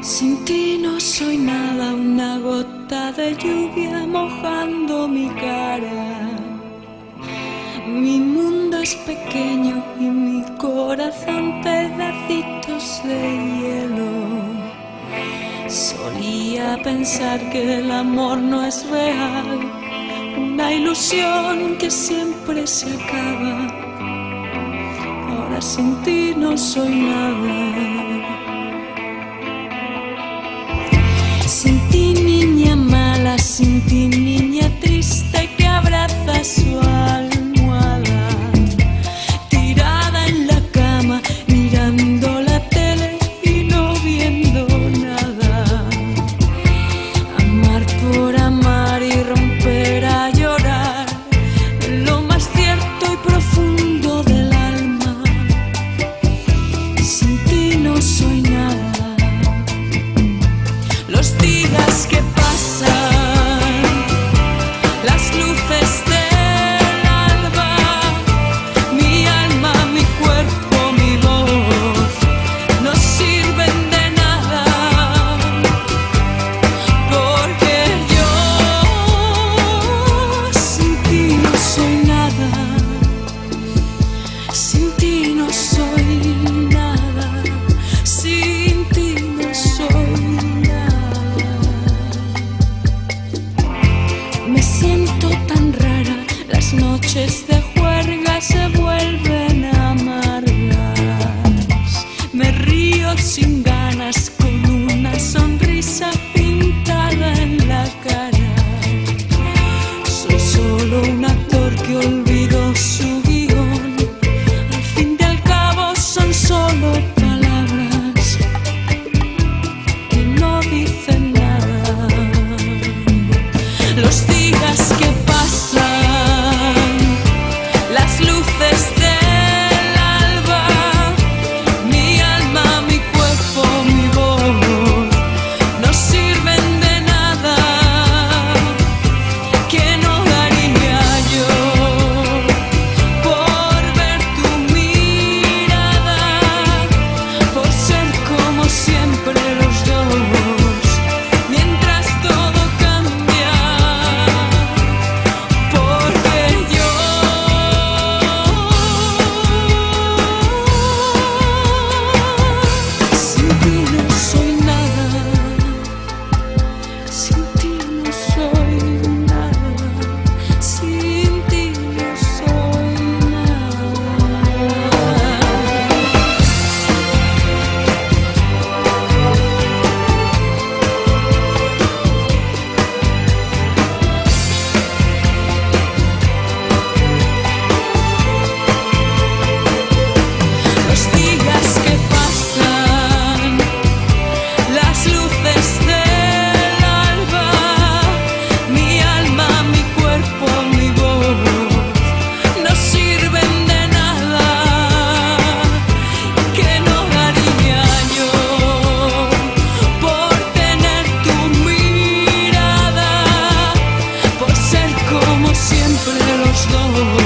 Sin ti no soy nada, una gota de lluvia mojando mi cara. Mi mundo es pequeño y mi corazón pedacitos de hielo. Solía pensar que el amor no es real, una ilusión que siempre se acaba. Sin ti no soy nada. Sin no soy los días que pasan, las luces noches de juerga se vuelven amargas. Me río sin ganas con una sonrisa pintada en la cara. Soy solo un actor que olvidó su guion. Al fin y al cabo son solo palabras que no dicen nada. Los siempre los dos, slow